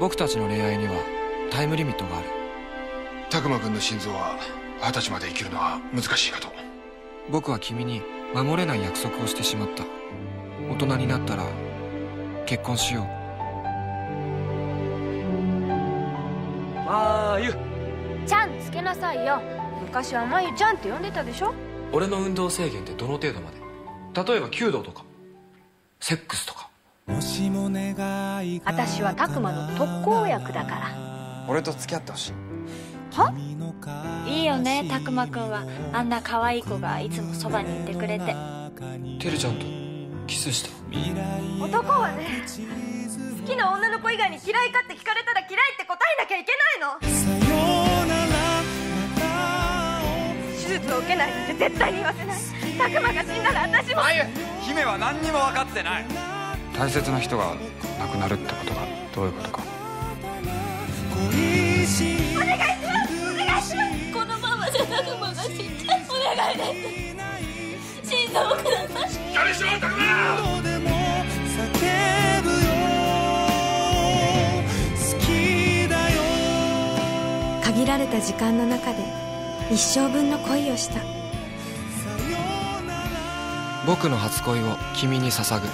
僕たちの恋愛にはタイムリミットがある。拓磨君の心臓は二十歳まで生きるのは難しいかと。僕は君に守れない約束をしてしまった。大人になったら結婚しよう。まあゆちゃんつけなさいよ。昔はまゆちゃんって呼んでたでしょ。俺の運動制限ってどの程度まで？例えば弓道とか。セックスとか私は拓磨の特効薬だから。俺と付き合ってほしい。いいよねたくまくんは。あんな可愛い子がいつもそばにいてくれて。てるちゃんとキスした？男はね好きな女の子以外に嫌いかって聞かれたら嫌いって答えなきゃいけないの。手術を受けないなんて絶対に言わせない。拓磨が死んだら私も。あゆ姫は何にも分かってない大切な人が亡くなるってことがどういうことか。お願いしますお願いしますこのままじゃたくまが死んじゃうお願いですください限られた時間の中で一生分の恋をした。僕の初恋を君に捧ぐ